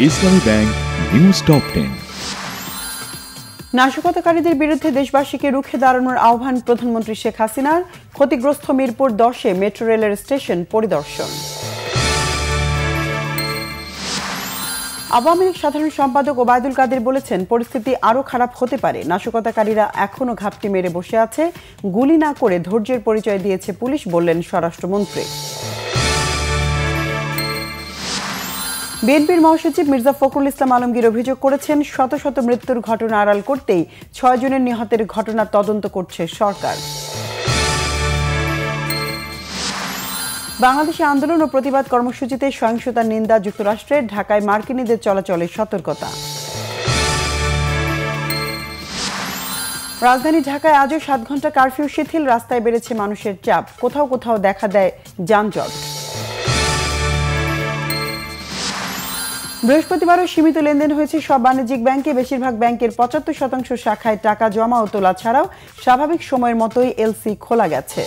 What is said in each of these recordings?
Islami bank news top ten. নাশকতাকারীদের বিরুদ্ধে দেশবাসীকে রুখে দাঁড়ানোর আহ্বান প্রধানমন্ত্রী শেখ হাসিনার। ক্ষতিগ্রস্ত মিরপুর দশে মেট্রো রেলের স্টেশন পরিদর্শন। আওয়ামী লীগ সাধারণ সম্পাদক ওবায়দুল কাদের বলেছেন, পরিস্থিতি আরও খারাপ হতে পারে। নাশকতাকারীরা এখনও ঘাপটি মেরে বসে আছে। গুলি না করে ধৈর্যের পরিচয় দিয়েছে পুলিশ বললেন স্বরাষ্ট্রমন্ত্রী। বিএনপির মহাসচিব মির্জা ফখরুল ইসলাম আলমগীর অভিযোগ করেছেন, শত শত মৃত্যুর ঘটনা আড়াল করতেই ছয় জনের নিহতের ঘটনা তদন্ত করছে সরকার। বাংলাদেশে আন্দোলন ও প্রতিবাদ কর্মসূচিতে সহিংসতার নিন্দা যুক্তরাষ্ট্রের ঢাকায় মার্কিনীদের চলাচলে সতর্কতা। রাজধানী ঢাকায় আজও সাত ঘণ্টা কারফিউ শিথিল, রাস্তায় বেড়েছে মানুষের চাপ। কোথাও কোথাও দেখা দেয় যানজট। বৃহস্পতিবারও সীমিত লেনদেন হয়েছে সব বাণিজ্যিক ব্যাংকে। বেশিরভাগ ব্যাংকের পঁচাত্তর শতাংশ শাখায় টাকা জমা ও তোলা ছাড়াও স্বাভাবিক সময়ের মতোই এলসি খোলা গেছে।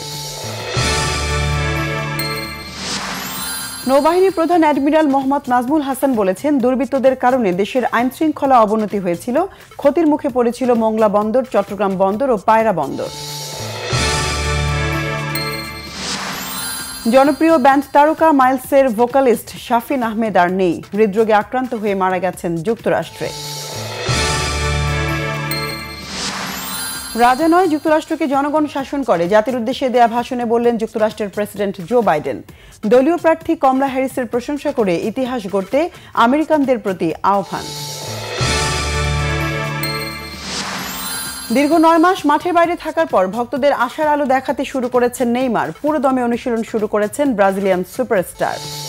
নৌবাহিনী প্রধান অ্যাডমিরাল মোহাম্মদ নাজমুল হাসান বলেছেন, দুর্বৃত্তদের কারণে দেশের আইন শৃঙ্খলা অবনতি হয়েছিল, ক্ষতির মুখে পড়েছিল মংলা বন্দর, চট্টগ্রাম বন্দর ও পায়রা বন্দর। জনপ্রিয় ব্যান্ড তারকা মাইলসের ভোকালিস্ট শাফিন আহমেদ আর নেই। হৃদরোগে আক্রান্ত হয়ে মারা গেছেন যুক্তরাষ্ট্রে। রাজা নয়, যুক্তরাষ্ট্রকে জনগণ শাসন করে। জাতির উদ্দেশ্যে দেয়া ভাষণে বললেন যুক্তরাষ্ট্রের প্রেসিডেন্ট জো বাইডেন। দলীয় প্রার্থী কমলা হ্যারিসের প্রশংসা করে ইতিহাস গড়তে আমেরিকানদের প্রতি আহ্বান। দীর্ঘ নয় মাস মাঠের বাইরে থাকার পর ভক্তদের আশার আলো দেখাতে শুরু করেছেন নেইমার। পুরোদমে অনুশীলন শুরু করেছেন ব্রাজিলিয়ান সুপারস্টার।